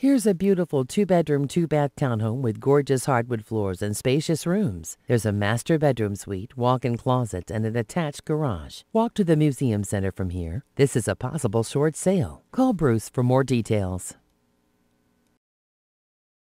Here's a beautiful two bedroom, two bath townhome with gorgeous hardwood floors and spacious rooms. There's a master bedroom suite, walk in closet, and an attached garage. Walk to the Museum Center from here. This is a possible short sale. Call Bruce for more details.